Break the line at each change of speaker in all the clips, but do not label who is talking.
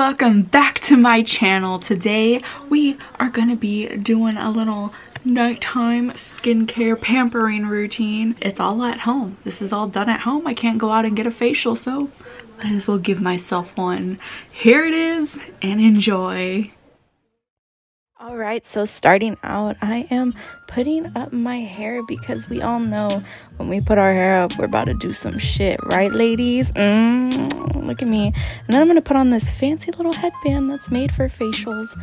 welcome back to my channel. Today we are gonna be doing a little nighttime skincare pampering routine. It's all at home. This is all done at home. I can't go out and get a facial so might as well give myself one. Here it is and enjoy
all right, so starting out, I am putting up my hair because we all know when we put our hair up, we're about to do some shit, right, ladies? Mm, look at me. And then I'm gonna put on this fancy little headband that's made for facials.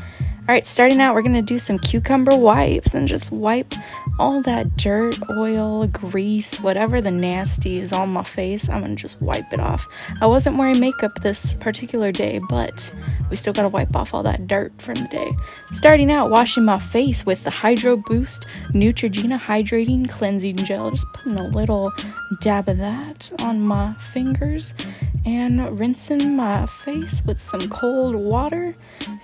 All right, starting out, we're gonna do some cucumber wipes and just wipe all that dirt, oil, grease, whatever the nasty is on my face. I'm gonna just wipe it off. I wasn't wearing makeup this particular day, but we still gotta wipe off all that dirt from the day. Starting out, washing my face with the Hydro Boost Neutrogena Hydrating Cleansing Gel. Just putting a little dab of that on my fingers and rinsing my face with some cold water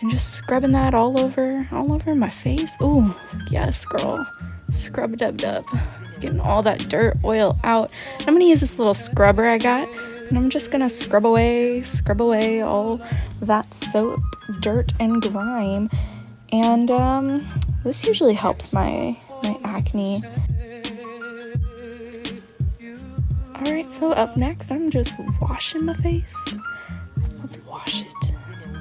and just scrubbing that all over all over my face. Ooh, yes, girl. Scrub dub dub. Getting all that dirt oil out. I'm gonna use this little scrubber I got and I'm just gonna scrub away, scrub away all that soap, dirt, and grime. And um, this usually helps my my acne. Alright, so up next, I'm just washing my face. Let's wash it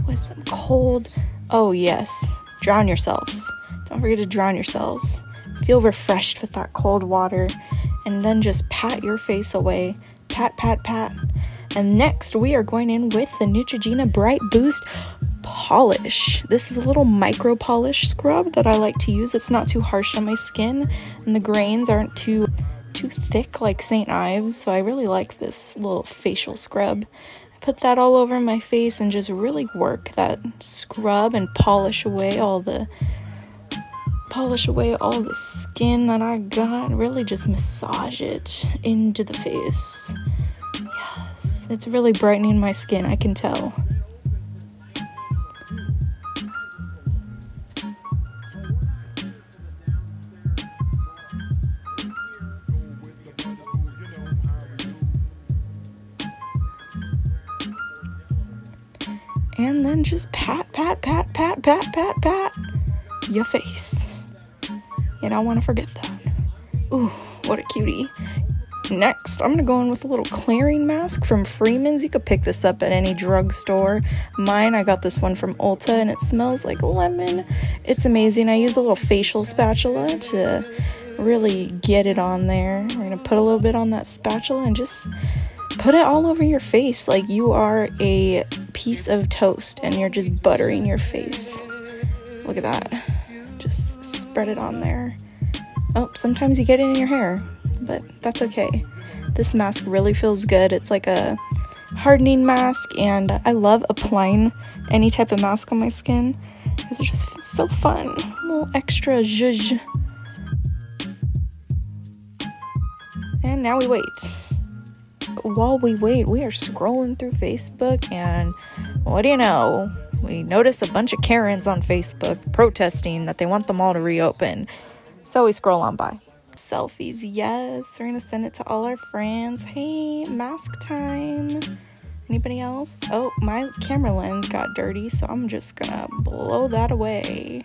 with some cold. Oh, yes, drown yourselves. Don't forget to drown yourselves. Feel refreshed with that cold water, and then just pat your face away. Pat, pat, pat. And next, we are going in with the Neutrogena Bright Boost polish. This is a little micro polish scrub that I like to use. It's not too harsh on my skin, and the grains aren't too too thick like St. Ives, so I really like this little facial scrub. I put that all over my face and just really work that scrub and polish away all the polish away all the skin that I got. Really just massage it into the face. Yes, it's really brightening my skin, I can tell. And then just pat, pat, pat, pat, pat, pat, pat your face. You don't want to forget that. Ooh, what a cutie. Next, I'm gonna go in with a little clearing mask from Freeman's. You could pick this up at any drugstore. Mine, I got this one from Ulta and it smells like lemon. It's amazing. I use a little facial spatula to really get it on there. We're gonna put a little bit on that spatula and just put it all over your face like you are a piece of toast and you're just buttering your face. Look at that. Just spread it on there. Oh, sometimes you get it in your hair, but that's okay. This mask really feels good. It's like a hardening mask, and I love applying any type of mask on my skin because it just so fun. A little extra zhuzh. And now we wait while we wait, we are scrolling through Facebook, and what do you know? We notice a bunch of Karens on Facebook protesting that they want the mall to reopen. So we scroll on by. Selfies, yes. We're gonna send it to all our friends. Hey, mask time. Anybody else? Oh, my camera lens got dirty, so I'm just gonna blow that away.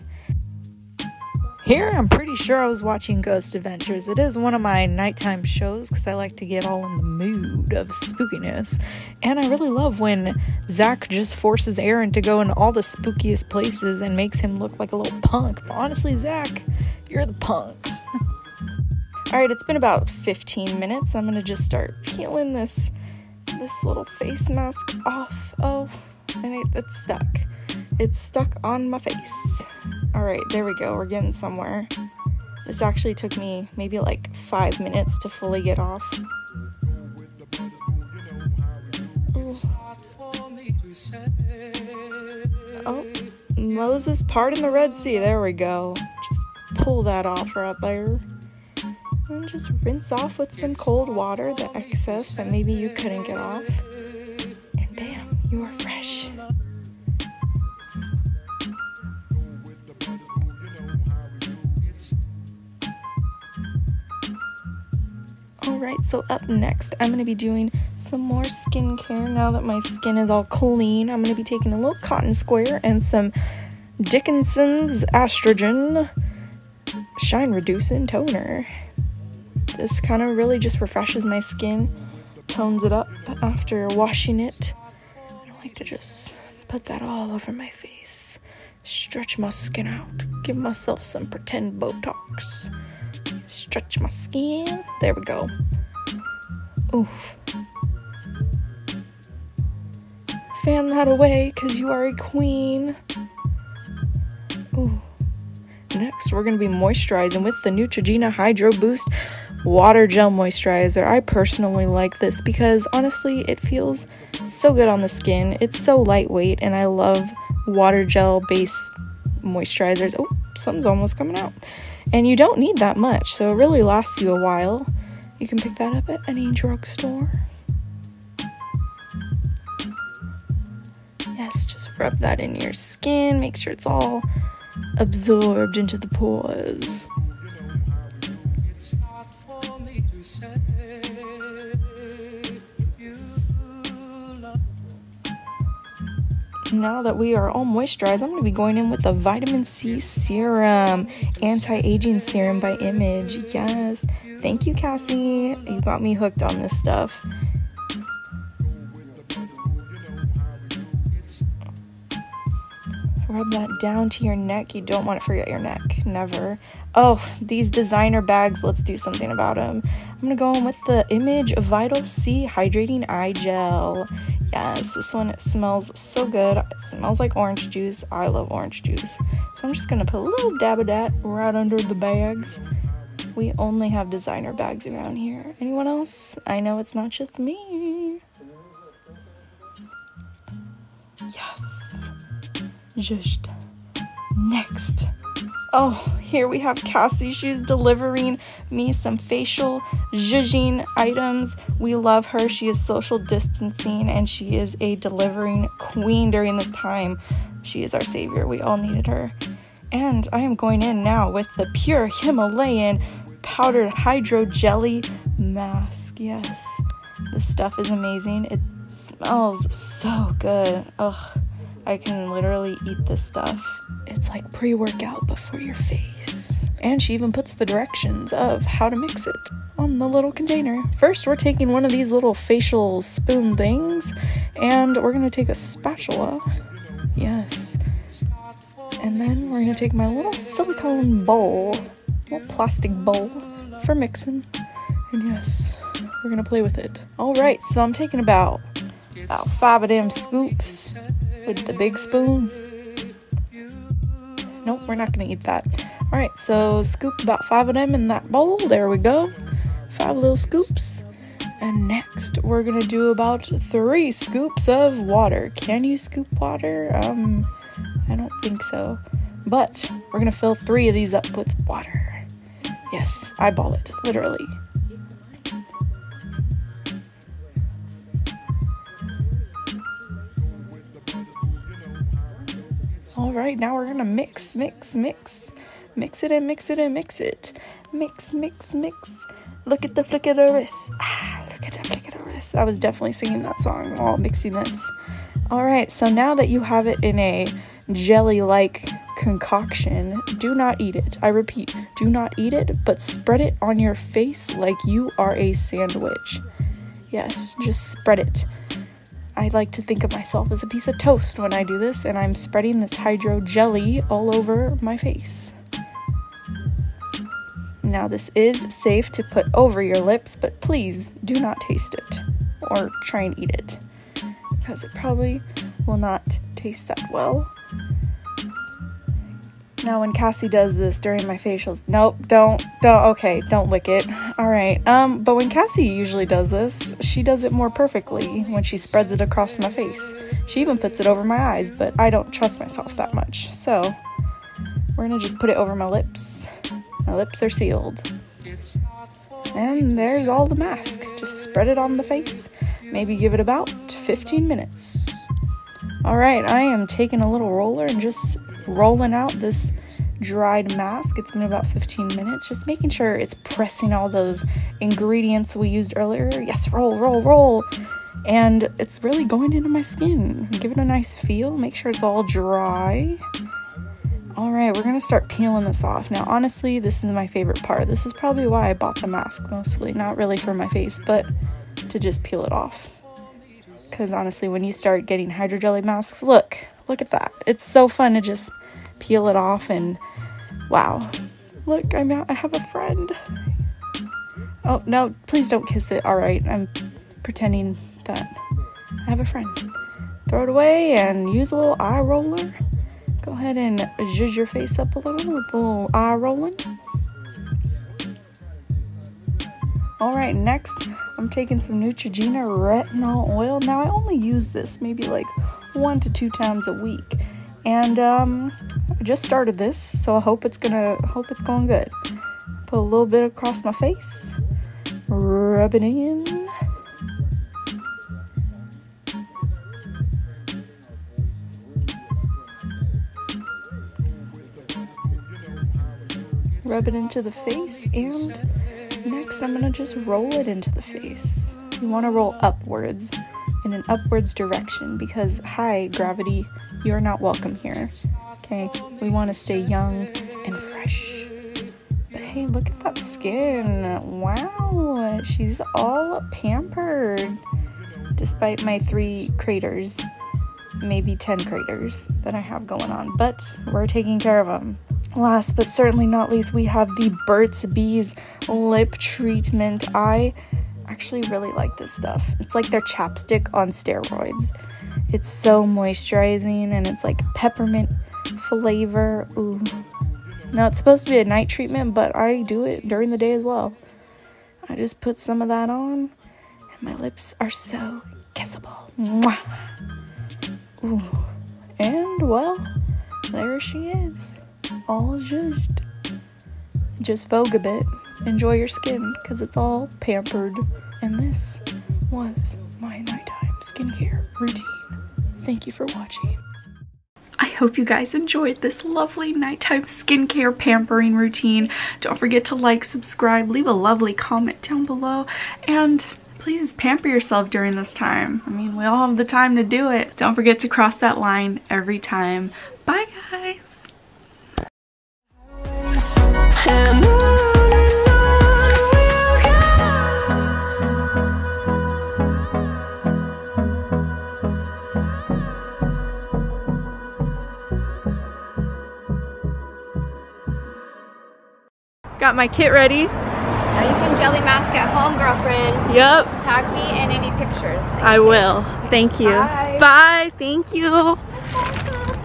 Here, I'm pretty sure I was watching Ghost Adventures. It is one of my nighttime shows because I like to get all in the mood of spookiness. And I really love when Zak just forces Aaron to go in all the spookiest places and makes him look like a little punk. But honestly, Zak, you're the punk. Alright, it's been about 15 minutes. I'm gonna just start peeling this this little face mask off. Oh, and it, it's stuck. It's stuck on my face. Alright, there we go. We're getting somewhere. This actually took me maybe like five minutes to fully get off. Oh, Moses part in the Red Sea. There we go. Just pull that off right there. And just rinse off with some cold water the excess that maybe you couldn't get off. And bam, you are fresh. Alright, so up next, I'm going to be doing some more skincare now that my skin is all clean. I'm going to be taking a little cotton square and some Dickinson's Astringent Shine Reducing Toner. This kind of really just refreshes my skin, tones it up after washing it. I like to just put that all over my face, stretch my skin out, give myself some pretend Botox, stretch my skin. There we go. Oof. Fan that away because you are a queen. Ooh. Next, we're going to be moisturizing with the Neutrogena Hydro Boost Water Gel Moisturizer. I personally like this because honestly, it feels so good on the skin. It's so lightweight, and I love water gel based moisturizers. Oh, something's almost coming out. And you don't need that much, so it really lasts you a while. You can pick that up at any drugstore. Yes, just rub that in your skin, make sure it's all absorbed into the pores. Now that we are all moisturized, I'm going to be going in with the vitamin C serum, anti aging serum by Image. Yes, thank you, Cassie. You got me hooked on this stuff. Rub that down to your neck. You don't want to forget your neck. Never. Oh, these designer bags. Let's do something about them. I'm going to go in with the Image Vital C Hydrating Eye Gel. Yes, this one smells so good. It smells like orange juice. I love orange juice. So I'm just gonna put a little dab of that right under the bags. We only have designer bags around here. Anyone else? I know it's not just me. Just next. Oh, here we have Cassie. She's delivering me some facial zhuzhing items. We love her. She is social distancing and she is a delivering queen during this time. She is our savior. We all needed her. And I am going in now with the pure Himalayan powdered hydro jelly mask. Yes, this stuff is amazing. It smells so good. Ugh. I can literally eat this stuff. It's like pre workout before your face. And she even puts the directions of how to mix it on the little container. First, we're taking one of these little facial spoon things and we're gonna take a spatula. Yes. And then we're gonna take my little silicone bowl, little plastic bowl for mixing. And yes, we're gonna play with it. All right, so I'm taking about about five of them scoops with the big spoon. Nope, we're not gonna eat that. All right, so scoop about five of them in that bowl. There we go. Five little scoops. And next, we're gonna do about three scoops of water. Can you scoop water? Um, I don't think so. But we're gonna fill three of these up with water. Yes, eyeball it, literally. All right, now we're gonna mix, mix, mix, mix it and mix it and mix it. Mix, mix, mix. Look at the flick of the wrist. Ah, look at the flick of the wrist. I was definitely singing that song while mixing this. All right, so now that you have it in a jelly like concoction, do not eat it. I repeat, do not eat it, but spread it on your face like you are a sandwich. Yes, just spread it. I like to think of myself as a piece of toast when I do this, and I'm spreading this hydro jelly all over my face. Now, this is safe to put over your lips, but please do not taste it or try and eat it because it probably will not taste that well. Now, when Cassie does this during my facials, nope, don't, don't, okay, don't lick it. All right. Um, but when Cassie usually does this, she does it more perfectly when she spreads it across my face. She even puts it over my eyes, but I don't trust myself that much. So, we're gonna just put it over my lips. My lips are sealed. And there's all the mask. Just spread it on the face. Maybe give it about 15 minutes. All right, I am taking a little roller and just rolling out this dried mask. It's been about 15 minutes, just making sure it's pressing all those ingredients we used earlier. Yes, roll, roll, roll. and it's really going into my skin. Give it a nice feel, make sure it's all dry. All right, we're gonna start peeling this off. Now, honestly, this is my favorite part. This is probably why I bought the mask mostly. Not really for my face, but to just peel it off. Because honestly, when you start getting hydrogel masks, look, look at that. It's so fun to just peel it off and wow. Look, I'm out, I have a friend. Oh, no, please don't kiss it. All right, I'm pretending that I have a friend. Throw it away and use a little eye roller Go ahead and zhuzh your face up a little with a little eye rolling. Alright, next I'm taking some Neutrogena retinol oil. Now I only use this maybe like one to two times a week. And um, I just started this, so I hope it's gonna hope it's going good. Put a little bit across my face, rub it in. rub it into the face and next I'm gonna just roll it into the face. You wanna roll upwards in an upwards direction because hi gravity, you're not welcome here. Okay, we wanna stay young and fresh. But hey, look at that skin. Wow, she's all pampered. Despite my three craters, maybe 10 craters that I have going on, but we're taking care of them. Last but certainly not least, we have the Burt's Bees lip treatment. I actually really like this stuff. It's like their chapstick on steroids. It's so moisturizing and it's like peppermint flavor. Ooh. Now it's supposed to be a night treatment, but I do it during the day as well. I just put some of that on and my lips are so kissable. Mwah. Ooh. And well, there she is all zhuzhed. Just vogue a bit. Enjoy your skin because it's all pampered. And this was my nighttime skincare routine. Thank you for watching.
I hope you guys enjoyed this lovely nighttime skincare pampering routine. Don't forget to like, subscribe, leave a lovely comment down below, and please pamper yourself during this time. I mean, we all have the time to do it. Don't forget to cross that line every time. Bye, guys. Got my kit ready.
Now you can jelly mask at home, girlfriend.
Yep.
Tag me in any pictures.
I will. Thank you.
Bye.
Bye. Thank you.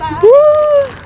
Bye.